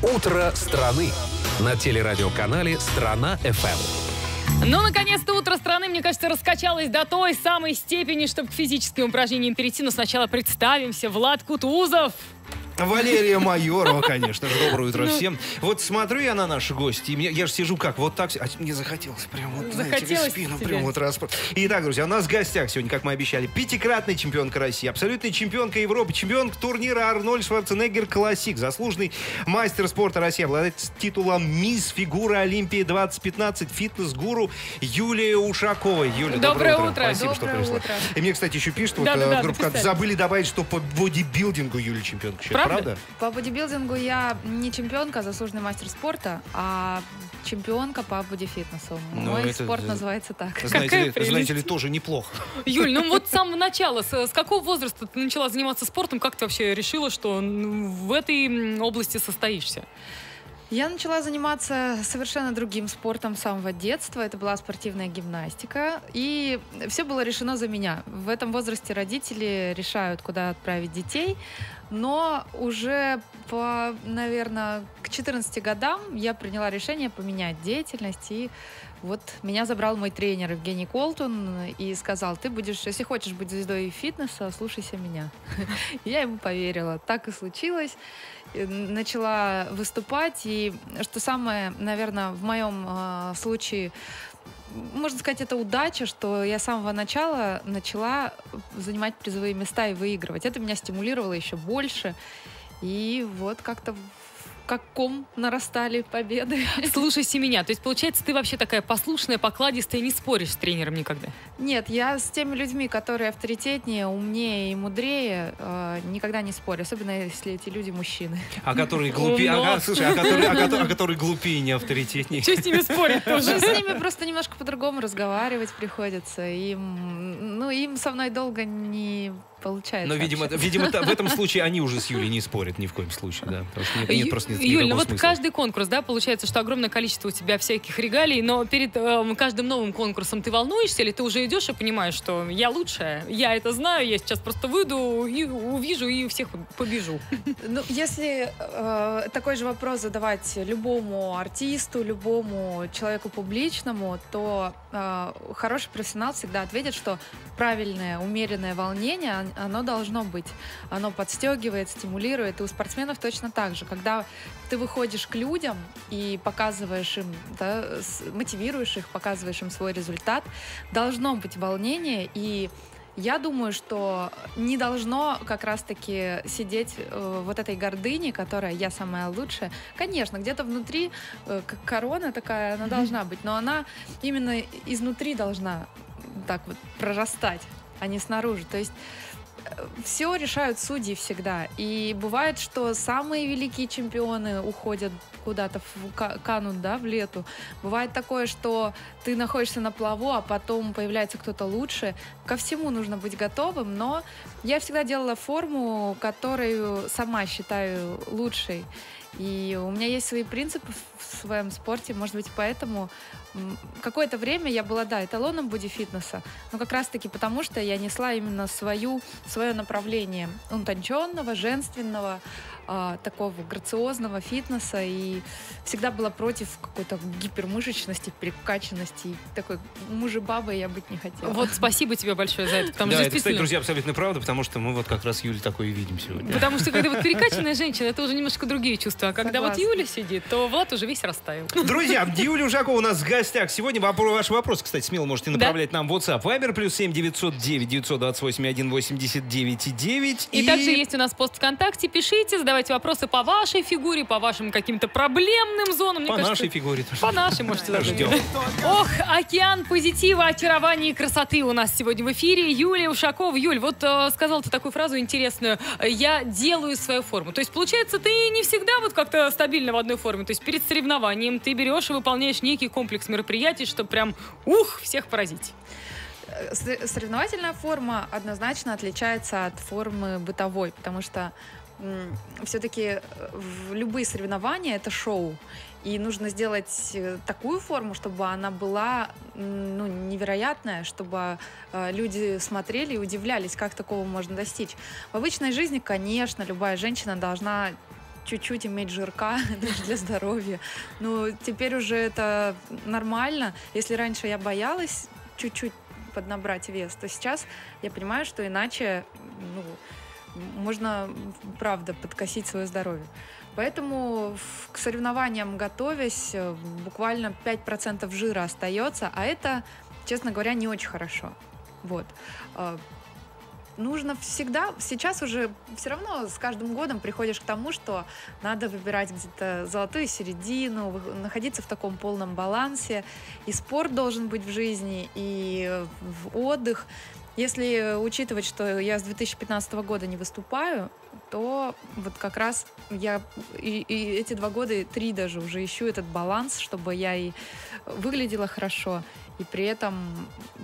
Утро страны на телерадиоканале Страна ФМ. Ну, наконец-то утро страны, мне кажется, раскачалось до той самой степени, чтобы к физическим упражнениям перейти. Но сначала представимся. Влад Кутузов. Валерия Майорова, конечно же. Доброе утро всем. Вот смотрю я на наши гости, и мне, я же сижу как, вот так, а мне захотелось прям вот, знаете, Захотелось спину, тебе. прям вот раз. Итак, друзья, у нас в гостях сегодня, как мы обещали, пятикратная чемпионка России, абсолютная чемпионка Европы, чемпионка турнира Арнольд Шварценеггер Классик, заслуженный мастер спорта России, обладатель титула Мисс Фигура Олимпии 2015, фитнес-гуру Юлия Ушакова. Юля, Доброе доброе, утро. Спасибо, что Доброе пришла. утро. И мне, кстати, еще пишут, вот, Да-да-да, э, в группе написали. забыли добавить, что по бодибилдингу Юлия чемпионка. Что, Правда? Правда? По бодибилдингу я не чемпионка, а заслуженный мастер спорта, а чемпионка по бодифитнесу. Ну, Мой это- спорт называется так. Знаете ли, прелесть. знаете ли, тоже неплохо. Юль, ну вот с самого начала, с, с какого возраста ты начала заниматься спортом? Как ты вообще решила, что ну, в этой области состоишься? Я начала заниматься совершенно другим спортом с самого детства. Это была спортивная гимнастика. И все было решено за меня. В этом возрасте родители решают, куда отправить детей. Но уже по, наверное, к 14 годам я приняла решение поменять деятельность. И вот меня забрал мой тренер Евгений Колтун и сказал, ты будешь, если хочешь быть звездой фитнеса, слушайся меня. Я ему поверила. Так и случилось. Начала выступать. И что самое, наверное, в моем э, случае, можно сказать, это удача, что я с самого начала начала занимать призовые места и выигрывать. Это меня стимулировало еще больше. И вот как-то как ком нарастали победы. Слушайся меня. То есть, получается, ты вообще такая послушная, покладистая, не споришь с тренером никогда. Нет, я с теми людьми, которые авторитетнее, умнее и мудрее, э, никогда не спорю, особенно если эти люди мужчины. А который глупее, ага, слушай, а который, а который- а который глупее, не авторитетнее. Что с ними спорить Уже тоже? с ними просто немножко по-другому разговаривать приходится. Им, ну, им со мной долго не получается. Но, видимо, общаться. видимо, в этом случае они уже с Юлей не спорят ни в коем случае, да. Потому что нет, нет просто нет Юль, ну вот смысла. каждый конкурс, да, получается, что огромное количество у тебя всяких регалий, но перед эм, каждым новым конкурсом ты волнуешься или ты уже идешь и понимаешь, что я лучшая, я это знаю, я сейчас просто выйду и увижу и всех побежу. Ну, если э, такой же вопрос задавать любому артисту, любому человеку публичному, то э, хороший профессионал всегда ответит, что правильное, умеренное волнение, оно должно быть. Оно подстегивает, стимулирует. И у спортсменов точно так же. Когда ты выходишь к людям и показываешь им, да, мотивируешь их, показываешь им свой результат, должно быть волнение и я думаю, что не должно как раз-таки сидеть э, вот этой гордыни, которая я самая лучшая. Конечно, где-то внутри э, корона такая, она должна быть, но она именно изнутри должна так вот прорастать, а не снаружи. То есть все решают судьи всегда. И бывает, что самые великие чемпионы уходят куда-то, канут, да, в лету. Бывает такое, что ты находишься на плаву, а потом появляется кто-то лучше. Ко всему нужно быть готовым, но я всегда делала форму, которую сама считаю лучшей. И у меня есть свои принципы в своем спорте, может быть, поэтому какое-то время я была, да, эталоном бодифитнеса, но как раз-таки потому, что я несла именно свою, свое направление утонченного, женственного, а, такого грациозного фитнеса и всегда была против какой-то гипермышечности, перекачанности. Такой мужа-бабой я быть не хотела. Вот спасибо тебе большое за это, потому Да, что это, кстати, действительно... друзья, абсолютно правда, потому что мы вот как раз Юлю такой и видим сегодня. Потому что когда вот перекачанная женщина, это уже немножко другие чувства. А когда вот Согласна. Юля сидит, то Влад уже весь растаял. Друзья, Юлия Ушакова у нас в гостях. Сегодня вопро- ваши вопросы, кстати, смело можете направлять нам в WhatsApp. Viber плюс 7 909 928 1 89 9. И, также есть у нас пост ВКонтакте. Пишите, задавайте вопросы по вашей фигуре, по вашим каким-то проблемным зонам. Мне по кажется, нашей фигуре. тоже. По нашей можете задать. Ждем. Ох, океан позитива, очарования и красоты у нас сегодня в эфире. Юлия Ушакова. Юль, вот э, сказал ты такую фразу интересную. Я делаю свою форму. То есть, получается, ты не всегда вот как-то стабильно в одной форме. То есть, перед соревнованием ты берешь и выполняешь некий комплекс мероприятий, чтобы прям, ух, всех поразить. Э, Соревновательная форма однозначно отличается от формы бытовой, потому что все-таки любые соревнования это шоу. И нужно сделать э, такую форму, чтобы она была ну, невероятная, чтобы э, люди смотрели и удивлялись, как такого можно достичь. В обычной жизни, конечно, любая женщина должна чуть-чуть иметь жирка даже для здоровья. Но теперь уже это нормально. Если раньше я боялась чуть-чуть поднабрать вес, то сейчас я понимаю, что иначе ну, можно, правда, подкосить свое здоровье. Поэтому к соревнованиям готовясь, э, буквально 5% жира остается, а это, честно говоря, не очень хорошо. Вот. А, Нужно всегда, сейчас уже все равно с каждым годом приходишь к тому, что надо выбирать где-то золотую середину, находиться в таком полном балансе. И спорт должен быть в жизни, и э, в отдых. Если учитывать, что я с 2015 года не выступаю, то вот как раз я и, и эти два года, три даже уже ищу этот баланс, чтобы я и выглядела хорошо, и при этом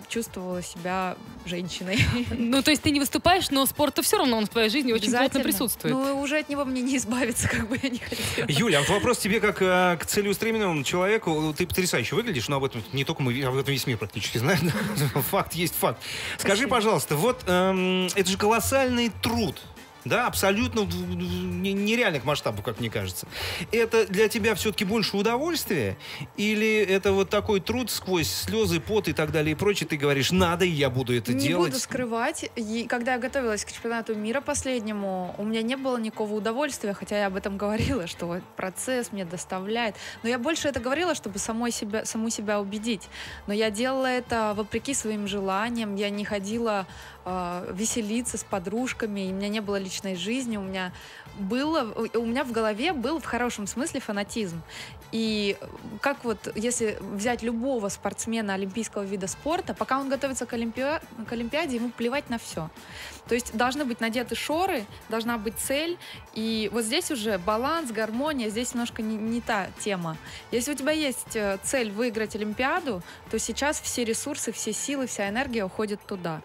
чувствовала себя женщиной. Ну, то есть ты не выступаешь, но спорт-то все равно он в твоей жизни очень плотно присутствует. Ну, уже от него мне не избавиться, как бы я не хотела. Юля, а вопрос тебе как э, к целеустременному человеку. Ты потрясающе выглядишь, но об этом не только мы, об этом весь мир практически знает. Факт есть факт. Скажи, пожалуйста, вот эм, это же колоссальный труд. Да, абсолютно в- не- нереальных масштабов, как мне кажется. Это для тебя все-таки больше удовольствие? Или это вот такой труд сквозь слезы, пот и так далее и прочее? Ты говоришь, надо, и я буду это не делать. буду скрывать. И когда я готовилась к чемпионату мира последнему, у меня не было никакого удовольствия, хотя я об этом говорила, что вот процесс мне доставляет. Но я больше это говорила, чтобы самой себя, саму себя убедить. Но я делала это вопреки своим желаниям. Я не ходила э, веселиться с подружками, и у меня не было личной жизни, у меня было, у меня в голове был в хорошем смысле фанатизм. И как вот, если взять любого спортсмена олимпийского вида спорта, пока он готовится к, олимпиа- к Олимпиаде, ему плевать на все. То есть должны быть надеты шоры, должна быть цель, и вот здесь уже баланс, гармония, здесь немножко не, не та тема. Если у тебя есть э, цель выиграть Олимпиаду, то сейчас все ресурсы, все силы, вся энергия уходит туда.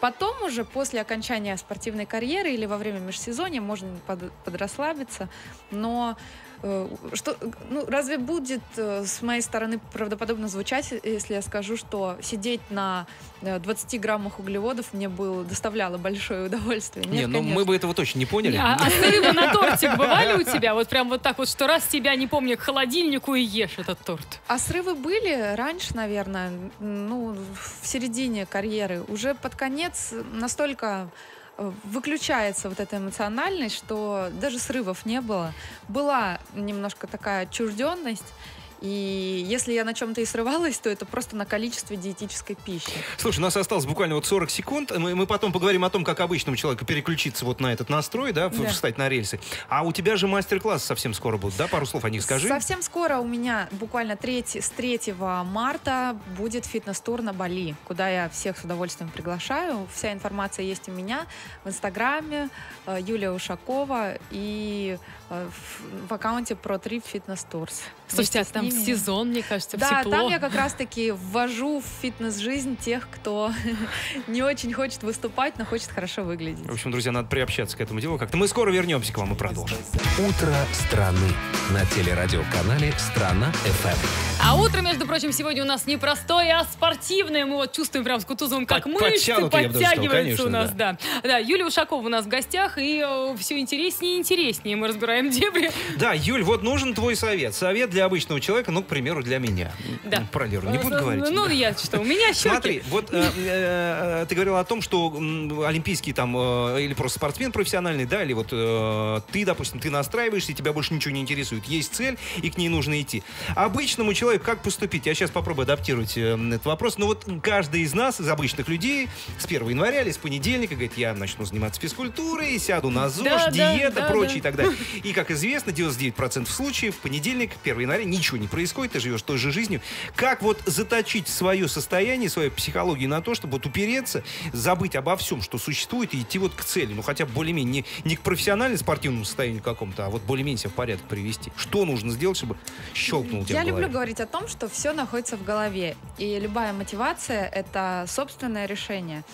Потом уже после окончания спортивной карьеры или во время межсезонья можно под- подрасслабиться, но э, что, ну, разве будет э, с моей стороны правдоподобно звучать, если я скажу, что сидеть на э, 20 граммах углеводов мне было, доставляло большое удовольствие? Не, Нет, ну мы конечно. бы этого точно не поняли. А, а срывы на тортик бывали у тебя? Вот прям вот так вот, что раз тебя, не помню, к холодильнику и ешь этот торт. А срывы были раньше, наверное, ну, в середине карьеры. Уже под конец настолько э, выключается вот эта эмоциональность, что даже срывов не было. Была немножко такая отчужденность, и если я на чем-то и срывалась, то это просто на количестве диетической пищи. Слушай, у нас осталось буквально вот 40 секунд. Мы, мы потом поговорим о том, как обычному человеку переключиться вот на этот настрой, да, Да. встать на рельсы. А у тебя же мастер-класс совсем скоро будут, да? Пару слов о них скажи. Совсем скоро у меня, буквально треть- с 3 марта, будет фитнес-тур на Бали, куда я всех с удовольствием приглашаю. Вся информация есть у меня в Инстаграме, э, Юлия Ушакова и в, в аккаунте ProTrip Fitness Tours. Слушайте, а там ними- сезон, мне кажется, Да, тепло. там я как раз-таки ввожу в фитнес-жизнь тех, кто не очень хочет выступать, но хочет хорошо выглядеть. В общем, друзья, надо приобщаться к этому делу как-то. Мы скоро вернемся к вам и продолжим. «Утро страны» на телерадиоканале «Страна ФМ». А утро, между прочим, сегодня у нас не простое, а спортивное. Мы вот чувствуем прям с Кутузовым, как Под- мышцы сказал, подтягиваются у нас. Да. Да. Юлия Ушакова у нас в гостях, и все интереснее и интереснее мы разбираем дебри. Да, Юль, вот нужен твой совет. Совет для обычного человека, ну, к примеру, для меня. Да. Про Леру не буду Э, говорить. Ну, я что, у меня щеки. Смотри, вот э, э, ты говорила о том, что олимпийский там э, или просто спортсмен профессиональный, да, или вот ты, допустим, ты настраиваешься, и тебя больше ничего не интересует. Есть цель, и к ней нужно идти. Обычному человеку как поступить? Я сейчас попробую адаптировать этот вопрос. Но вот каждый из нас, из обычных людей, с 1 января или с понедельника, говорит, я начну заниматься физкультурой, сяду на ЗОЖ, да, диета, да, прочее да. и так далее. И, как известно, 99% случаев в понедельник, 1 января, ничего не происходит, ты живешь той же жизнью. Как вот заточить свое состояние, свою психологию на то, чтобы вот упереться, забыть обо всем, что существует, и идти вот к цели, ну хотя бы более-менее, не, не к профессиональному спортивному состоянию какому-то, а вот более-менее себя в порядок привести. Что нужно сделать, чтобы щелкнул тебя Я люблю говорить о том, что все находится в голове. И любая мотивация — это собственное решение.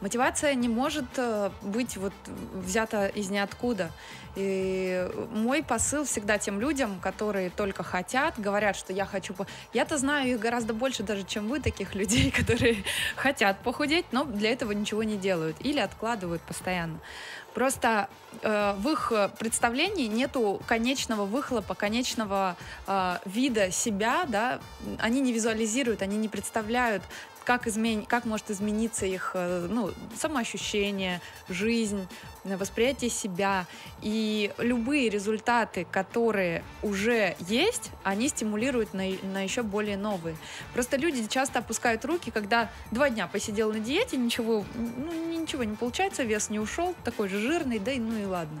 Мотивация не может э, быть вот взята из ниоткуда. И мой посыл всегда тем людям, которые только хотят, говорят, что я хочу... Я-то знаю их гораздо больше даже, чем вы, таких людей, которые хотят похудеть, но для этого ничего не делают или откладывают постоянно. Просто э, в их представлении нету конечного выхлопа, конечного э, вида себя, да, они не визуализируют, они не представляют, как, измен... как может измениться их э, ну, самоощущение, жизнь, э, восприятие себя. И любые результаты, которые уже есть, они стимулируют на, на еще более новые. Просто люди часто опускают руки, когда два дня посидел на диете, ничего, ну, ничего не получается, вес не ушел, такой же жирный, да и ну и ладно.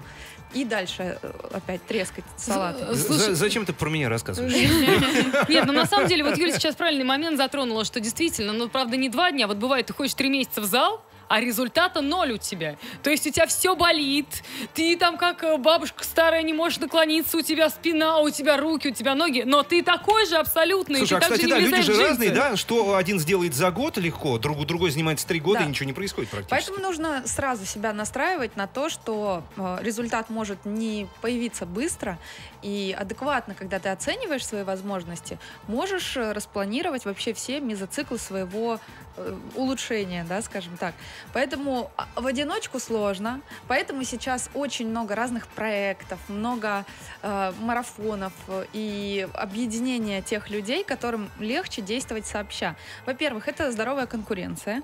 И дальше э, опять трескать салат. За- Слушай- зачем ты про меня рассказываешь? Нет, ну на самом деле, вот Юля сейчас правильный момент затронула, что действительно, ну правда не два дня, вот бывает, ты ходишь три месяца в зал, а результата ноль у тебя. То есть у тебя все болит, ты там как э, бабушка старая не можешь наклониться, у тебя спина, у тебя руки, у тебя ноги, но ты такой же абсолютно, и Слушай, а кстати, да, люди же разные, да, что один сделает за год легко, друг, другой занимается три года, Да. и ничего не происходит практически. Поэтому нужно сразу себя настраивать на то, что э, результат может не появиться быстро и адекватно, когда ты оцениваешь свои возможности, можешь э, распланировать вообще все мезоциклы своего э, улучшения, да, скажем так. Поэтому а, в одиночку сложно, поэтому сейчас очень много разных проектов, много э, марафонов э, и объединения тех людей, которым легче действовать сообща. Во-первых, это здоровая конкуренция.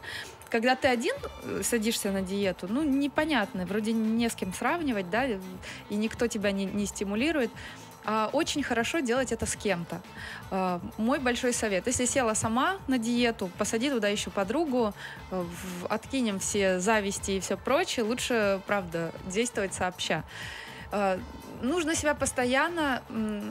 Когда ты один э, садишься на диету, ну, непонятно, вроде не с кем сравнивать, да, и никто тебя не, не стимулирует. А очень хорошо делать это с кем-то. А, Мой большой совет. Если села сама на диету, посади туда еще подругу, э, в- откинем все зависти и все прочее, лучше, правда, действовать сообща. А, Нужно себя постоянно,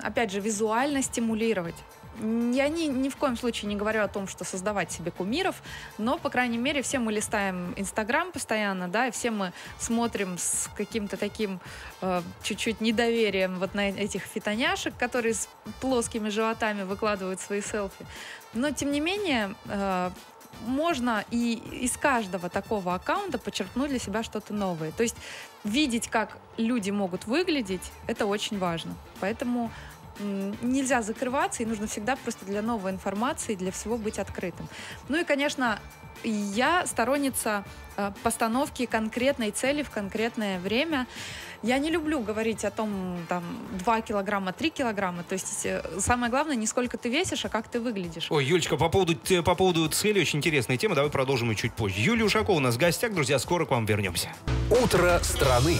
опять же, визуально стимулировать. Я ни, ни в коем случае не говорю о том, что создавать себе кумиров, но, по крайней мере, все мы листаем Инстаграм постоянно, да, и все мы смотрим с каким-то таким э, чуть-чуть недоверием вот на этих фитоняшек, которые с плоскими животами выкладывают свои селфи. Но, тем не менее, э, можно и из каждого такого аккаунта почерпнуть для себя что-то новое. То есть видеть, как люди могут выглядеть, это очень важно. Поэтому нельзя закрываться, и нужно всегда просто для новой информации, для всего быть открытым. Ну и, конечно, я сторонница э, постановки конкретной цели в конкретное время. Я не люблю говорить о том, там, 2 килограмма, 3 килограмма. То есть э, самое главное не сколько ты весишь, а как ты выглядишь. Ой, Юлечка, по поводу, по поводу цели очень интересная тема. Давай продолжим ее чуть позже. Юлия Ушакова у нас в гостях. Друзья, скоро к вам вернемся. «Утро страны»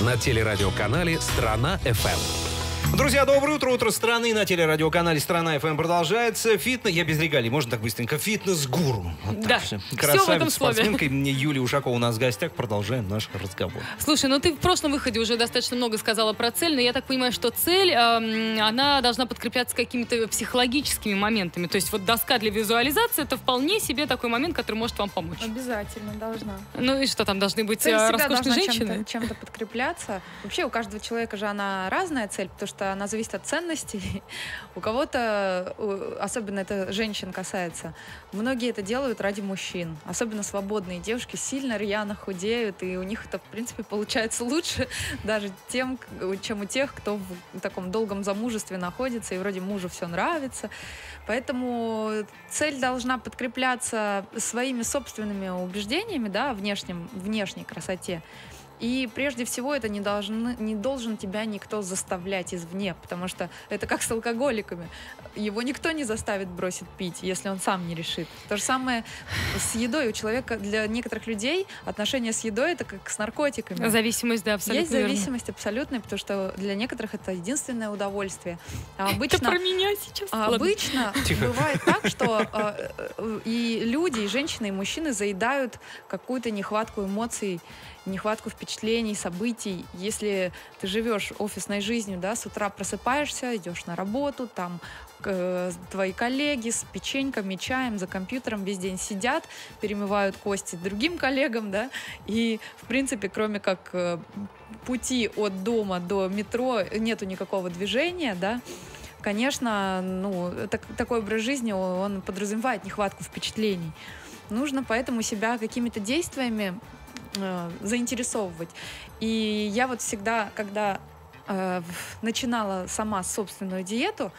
на телерадиоканале «Страна ФМ». Друзья, доброе утро. Утро страны на телерадиоканале «Страна ФМ» продолжается. Фитнес, я без регалий, можно так быстренько. Фитнес-гуру. Вот Да, всё. всё в Красавица, этом слове. спортсменка. Мне Юлия Ушакова у нас в гостях. Продолжаем наш разговор. Слушай, ну ты в прошлом выходе уже достаточно много сказала про цель, но я так понимаю, что цель, эм, она должна подкрепляться какими-то психологическими моментами. То есть вот доска для визуализации это вполне себе такой момент, который может вам помочь. Обязательно должна. Ну и что там должны быть Цель э, роскошные женщины? чем-то, чем-то подкрепляться. Вообще у каждого человека же она разная цель, потому что она зависит от ценностей. У кого-то, особенно это женщин касается, многие это делают ради мужчин. Особенно свободные девушки сильно рьяно худеют, и у них это, в принципе, получается лучше даже тем, чем у тех, кто в таком долгом замужестве находится, и вроде мужу все нравится. Поэтому цель должна подкрепляться своими собственными убеждениями, да, о внешнем, внешней красоте. И прежде всего это не, должны, не должен тебя никто заставлять извне, потому что это как с алкоголиками. Его никто не заставит бросить пить, если он сам не решит. То же самое с едой. У человека, для некоторых людей отношение с едой это как с наркотиками. Зависимость, да, абсолютно Есть верно. зависимость абсолютная, потому что для некоторых это единственное удовольствие. А Это обычно про меня сейчас. а обычно Тихо. бывает так, что э, э, и люди, и женщины, и мужчины заедают какую-то нехватку эмоций, нехватку впечатлений, событий. Если ты живешь офисной жизнью, да, с утра просыпаешься, идешь на работу, там э, твои коллеги с печеньками, чаем, за компьютером весь день сидят, перемывают кости другим коллегам, да, и, в принципе, кроме как э, пути от дома до метро нету никакого движения, да, конечно, ну, так- такой образ жизни, он подразумевает нехватку впечатлений. Нужно поэтому себя какими-то действиями э, заинтересовывать. И я вот всегда, когда э, начинала сама собственную диету,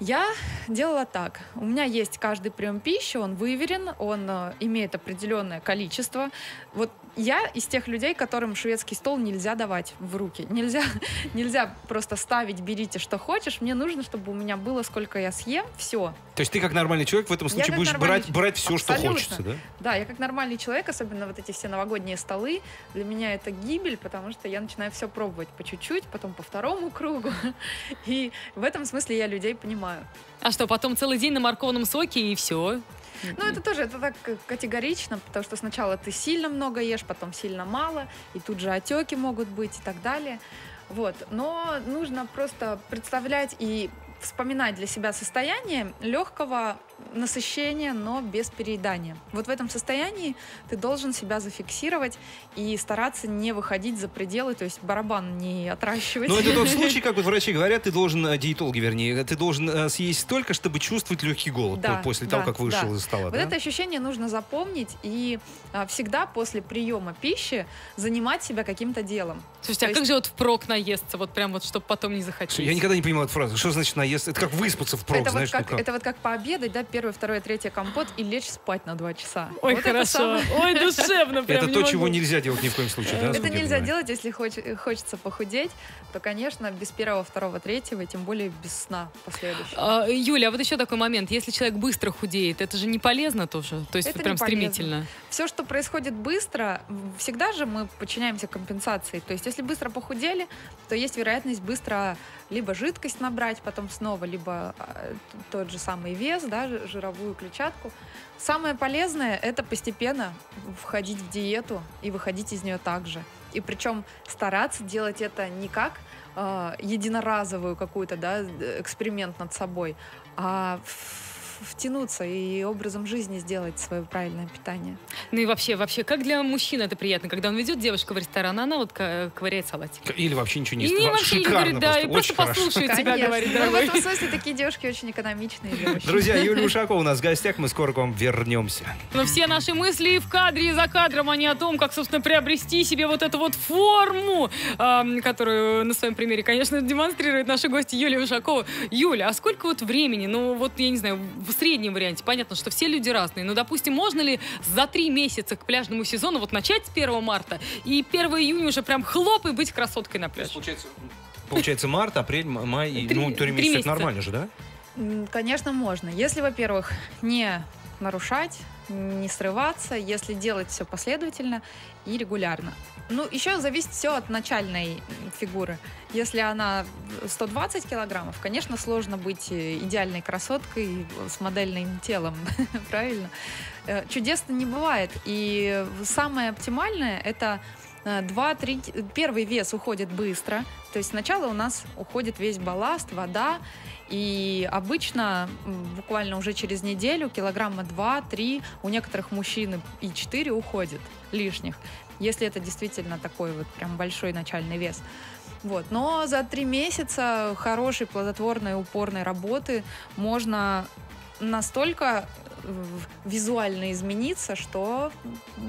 Я делала так. У меня есть каждый прием пищи, он выверен, он э, имеет определенное количество. Вот я из тех людей, которым шведский стол нельзя давать в руки. Нельзя, нельзя просто ставить, берите, что хочешь. Мне нужно, чтобы у меня было, сколько я съем, все. То есть ты как нормальный человек в этом случае будешь брать, брать все, что Абсолютно. хочется, да? Да, я как нормальный человек, особенно вот эти все новогодние столы, для меня это гибель, потому что я начинаю все пробовать по чуть-чуть, потом по второму кругу. И в этом смысле я людей понимаю. А что, потом целый день на морковном соке и все? Ну, это тоже, это так категорично, потому что сначала ты сильно много ешь, потом сильно мало, и тут же отеки могут быть и так далее. Вот. Но нужно просто представлять и вспоминать для себя состояние легкого насыщения, но без переедания. Вот в этом состоянии ты должен себя зафиксировать и стараться не выходить за пределы, то есть барабан не отращивать. Но Ну, это тот случай, как вот врачи говорят, ты должен, э, диетологи вернее, ты должен э, съесть столько, чтобы чувствовать легкий голод Да, по- после того, да, как вышел да. из стола, Вот да? это ощущение нужно запомнить и а, всегда после приема пищи занимать себя каким-то делом. Слушайте, а То как есть- же вот впрок наесться, вот прям вот, чтобы потом не захотеть? Я никогда не понимал эту фразу. Что значит наезд? Это как выспаться в прок, это, знаешь, вот ну как, как? это вот как пообедать, да, первое, второе, третье компот и лечь спать на два часа. Ой, Вот хорошо. самое- Ой, душевно прям. Это то, могу. чего нельзя делать ни в коем случае, да? Это нельзя делать, если хоч- хочется похудеть, то, конечно, без первого, второго, третьего, и тем более без сна последующего. А, Юля, а вот еще такой момент. Если человек быстро худеет, это же не полезно тоже? То есть Это прям стремительно? Все, что происходит быстро, всегда же мы подчиняемся компенсации. То есть, если быстро похудели, то есть вероятность быстро либо жидкость набрать потом снова, либо а, тот же самый вес, да, жировую клетчатку. Самое полезное – это постепенно входить в диету и выходить из нее также. И причем стараться делать это не как э, единоразовую какую-то да, эксперимент над собой, а в- втянуться и образом жизни сделать свое правильное питание. Ну и вообще, вообще, как для мужчин это приятно, когда он ведет девушку в ресторан, а она вот ковыряет салатик. Или вообще ничего не И ест. Ва- вообще не Шикарно говорит, да, и просто хорошо. послушает тебя, говорит, Ну, в этом смысле такие девушки очень экономичные. Друзья, Юлия Ушакова у нас в гостях, мы скоро к вам вернемся. Но все наши мысли и в кадре, и за кадром, они о том, как, собственно, приобрести себе вот эту вот форму, которую на своем примере, конечно, демонстрирует наша гостья Юлия Ушакова. Юля, а сколько вот времени, ну вот, я не знаю, в среднем варианте, понятно, что все люди разные, но, допустим, можно ли за три месяца к пляжному сезону вот начать с 1 марта и 1 июня уже прям хлоп и быть красоткой на пляже? Получается, март, апрель, май, и, ну, три месяца, месяца. это нормально же, да? Конечно, можно. Если, во-первых, не нарушать, не срываться, если делать все последовательно и регулярно. Ну, еще зависит все от начальной фигуры. Если она 120 килограммов, конечно, сложно быть э, идеальной красоткой с модельным телом, правильно? Э, Чудесно не бывает. И самое оптимальное это 2-3... Первый вес уходит быстро. То есть сначала у нас уходит весь балласт, вода, и обычно буквально уже через неделю килограмма 2-3 у некоторых мужчин и 4 уходит лишних, если это действительно такой вот прям большой начальный вес. Вот. Но за три месяца хорошей, плодотворной, упорной работы можно настолько э, визуально измениться, что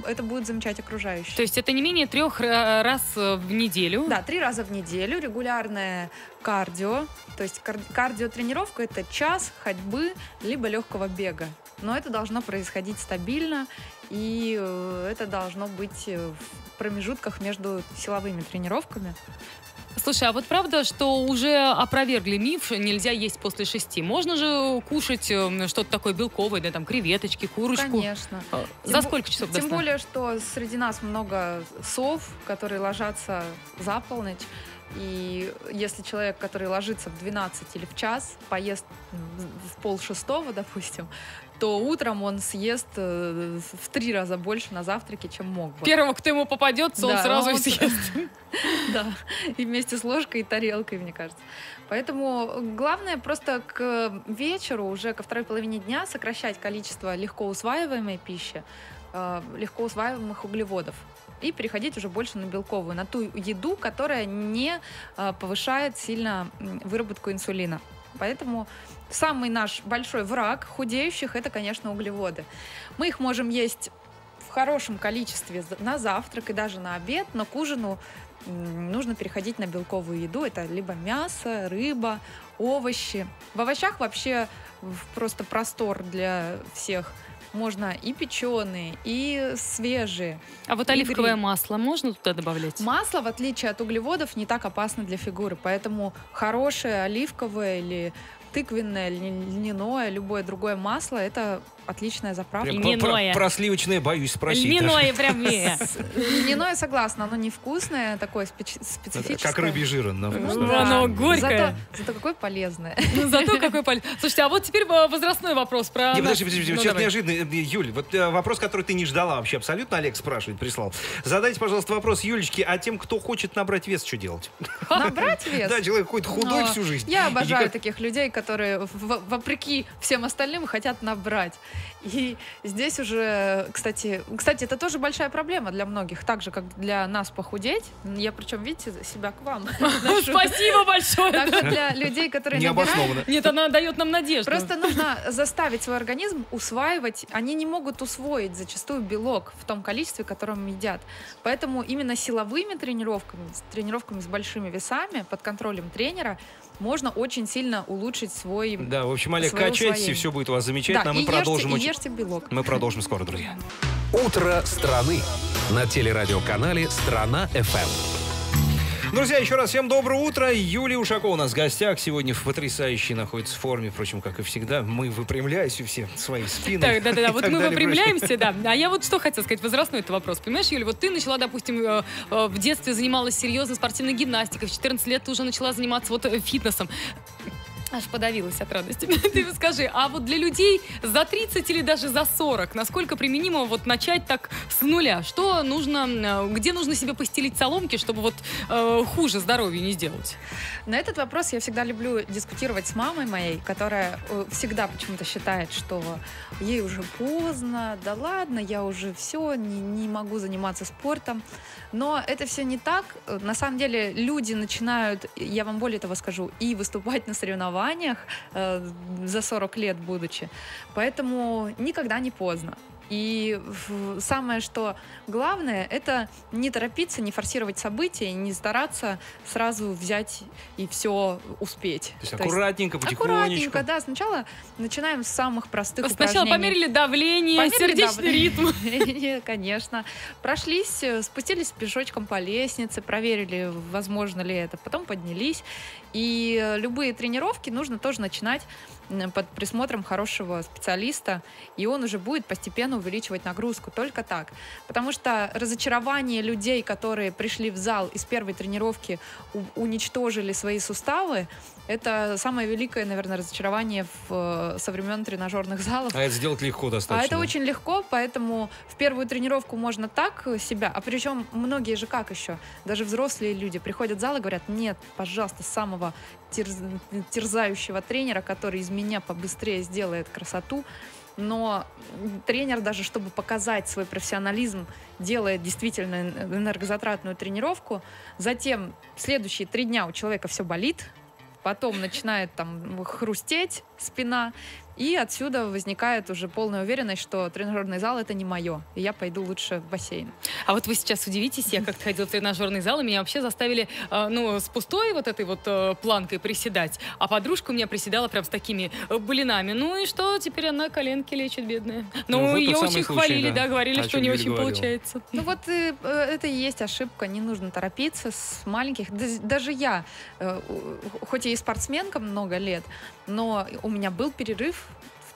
это будет замечать окружающие. То есть это не менее трех ра- раз в неделю? Да, три раза в неделю, регулярное кардио. То есть кар- кардиотренировка это час ходьбы либо легкого бега. Но это должно происходить стабильно, и э, это должно быть э, в промежутках между силовыми тренировками. Слушай, а вот правда, что уже опровергли миф, нельзя есть после шести? Можно же кушать э, что-то такое белковое, да, там креветочки, курочку? Конечно. Тем За бо- сколько часов Тем более, что среди нас много сов, которые ложатся за полночь. И если человек, который ложится в 12 или в час, поест в- в пол шестого, допустим, то утром он съест э, в три раза больше на завтраке, чем мог бы. Первого, кто ему попадется, он Да, сразу и он- съест. Да, и вместе с ложкой и тарелкой, мне кажется. Поэтому главное просто к вечеру, уже ко второй половине дня сокращать количество легко усваиваемой пищи, э, легко усваиваемых углеводов и переходить уже больше на белковую, на ту еду, которая не э, повышает сильно выработку инсулина. Поэтому самый наш большой враг худеющих это, конечно, углеводы. Мы их можем есть в хорошем количестве на завтрак и даже на обед, но к ужину нужно переходить на белковую еду. Это либо мясо, рыба, овощи. В овощах вообще просто простор для всех. Можно и печеные, и свежие. А вот оливковое гриль. масло можно туда добавлять? Масло, в отличие от углеводов, не так опасно для фигуры, поэтому хорошее оливковое или тыквенное, льняное, любое другое масло – это отличная заправка. Прям Льняное. про, про- про сливочное боюсь спросить. даже. Льняное прям не. Льняное, согласна, оно невкусное, такое специфическое. Как рыбий жир вкус. Ну, да. оно Зато, горькое. зато какое полезное. Ну, зато какой полез. Слушайте, а вот теперь э, возрастной вопрос про... Не, подожди, подожди, Ну, сейчас давай. неожиданно. Э, Юль, вот э, вопрос, который ты не ждала вообще абсолютно, Олег спрашивает, прислал. Задайте, пожалуйста, вопрос Юлечке, а тем, кто хочет набрать вес, что делать? Набрать вес? Да, человек ходит худой Но всю жизнь. Я обожаю таких людей, которые вопреки всем остальным хотят набрать. И здесь уже, кстати, кстати, это тоже большая проблема для многих, так же, как для нас похудеть. Я причем, видите, себя к вам. Спасибо большое. Также для людей, которые набирают. Нет, она дает нам надежду. Просто нужно заставить свой организм усваивать. Они не могут усвоить зачастую белок в том количестве, которым едят. Поэтому именно силовыми тренировками, тренировками с большими весами под контролем тренера можно очень сильно улучшить свой... Да, в общем, Олег, качайтесь, и усвоения. все будет у вас замечательно. Да, а мы и продолжим ешьте, и ешьте белок. Мы продолжим скоро, друзья. «Утро страны» на телерадиоканале «Страна ФМ». Друзья, еще раз всем доброе утро. Юлия Ушакова у нас в гостях. Сегодня в потрясающей находится форме, впрочем, как и всегда. Мы выпрямляемся все свои спины. Так, да, да, да. Вот мы далее, выпрямляемся, да. А я вот что хотела сказать, возрастной это вопрос. Понимаешь, Юля, вот ты начала, допустим, э, э, в детстве занималась серьезно спортивной гимнастикой, в 14 лет ты уже начала заниматься вот э, фитнесом. Аж подавилась от радости. Ты скажи, а вот для людей за 30 или даже за 40, насколько применимо вот начать так с нуля? Что нужно, э, где нужно себе постелить соломки, чтобы вот э, хуже здоровью не сделать? На этот вопрос я всегда люблю дискутировать с мамой моей, которая э, всегда почему-то считает, что ей уже поздно, да ладно, я уже все, не, не могу заниматься спортом. Но это все не так. На самом деле люди начинают, я вам более того скажу, и выступать на соревнованиях э, за 40 лет будучи. Поэтому никогда не поздно. И самое, что главное, это не торопиться, не форсировать события, не стараться сразу взять и все успеть. То есть То есть аккуратненько, потихонечку. аккуратненько, да. Сначала начинаем с самых простых Сначала упражнений. померили давление, Померили сердечный ритм. давление, Конечно. Прошлись, э, спустились пешочком по лестнице, проверили, возможно ли это. Потом поднялись. И э, любые тренировки нужно тоже начинать под присмотром хорошего специалиста, и он уже будет постепенно увеличивать нагрузку. Только так. Потому что разочарование людей, которые пришли в зал и с первой тренировки уничтожили свои суставы, это самое великое, наверное, разочарование в, э, со времен тренажерных залов. А это сделать легко достаточно. А это очень легко, поэтому в первую тренировку можно так себя, а причем многие же как еще, даже взрослые люди приходят в зал и говорят, нет, пожалуйста, самого терз- терзающего тренера, который из меня побыстрее сделает красоту, но тренер даже, чтобы показать свой профессионализм, делает действительно эн- энергозатратную тренировку, затем следующие три дня у человека все болит, потом начинает там хрустеть спина, и отсюда возникает уже полная уверенность, что тренажерный зал это не мое, и я пойду лучше в бассейн. А вот вы сейчас удивитесь, я как-то ходила в тренажерный зал, и меня вообще заставили, э, ну, с пустой вот этой вот э, планкой приседать. А подружка у меня приседала прям с такими э, блинами. Ну и что, теперь она коленки лечит, бедная. Ну, Ну, вот ее очень случай, хвалили, да, да, говорили, что не очень говорила. получается. Ну вот это и есть ошибка, не нужно торопиться с маленьких. Да- Даже я, хоть и спортсменка много лет, но у меня был перерыв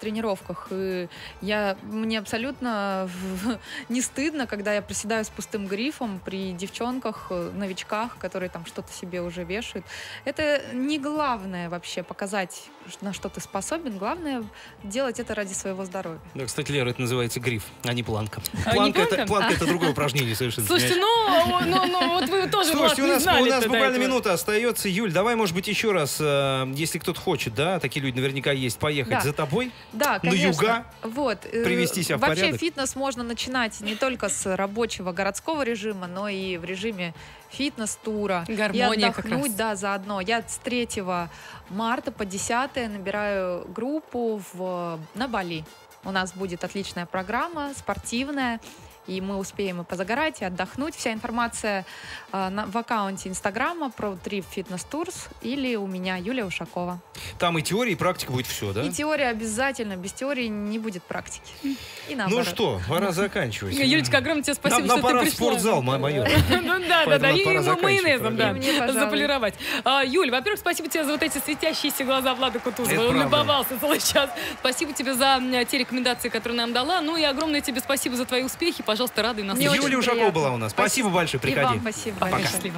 тренировках, и я, мне абсолютно не стыдно, когда я приседаю с пустым грифом при девчонках, э, новичках, которые там что-то себе уже вешают. Это не главное вообще показать, на что ты способен, главное делать это ради своего здоровья. Да, кстати, Лера, это называется гриф, а не планка. А, не Планка, это, планка? планка это другое упражнение совершенно. Слушайте, ну, ну, ну, вот вы тоже, Слушайте, у Влад, не нас, у знали нас до буквально этого. минута остается. Юль, давай, может быть, еще раз, э, если кто-то хочет, да, такие люди наверняка есть, поехать Да. за тобой. Да, На конечно. юга Вот. э, привести себя в Вообще порядок. фитнес можно начинать не только с рабочего городского режима, но и в режиме фитнес-тура. Гармония и как отдохнуть, раз. да, заодно. Я с 3 марта по 10 набираю группу в, на Бали. У нас будет отличная программа, спортивная. И мы успеем и позагорать, и отдохнуть. Вся информация э, на- в аккаунте Инстаграма про Trip Fitness Tours или у меня Юлия Ушакова. Там и теория, и практика будет все, да? И теория обязательно, без теории не будет практики. И Ну что, пора заканчивать. Юлечка, огромное тебе спасибо, Нам- что нам пора ты в пришла. спортзал, ма- майор. Ну да, да, да, и майонезом, да, заполировать. А, Юль, во-первых, спасибо тебе за вот эти светящиеся глаза Влада Кутузова. Он любовался целый час. Спасибо тебе за те рекомендации, которые нам дала. Ну и огромное тебе спасибо за твои успехи. Пожалуйста, радуй нас. Юлия приятно. была у нас. Спасибо большое, И приходи. вам спасибо Пока. большое. Счастливо.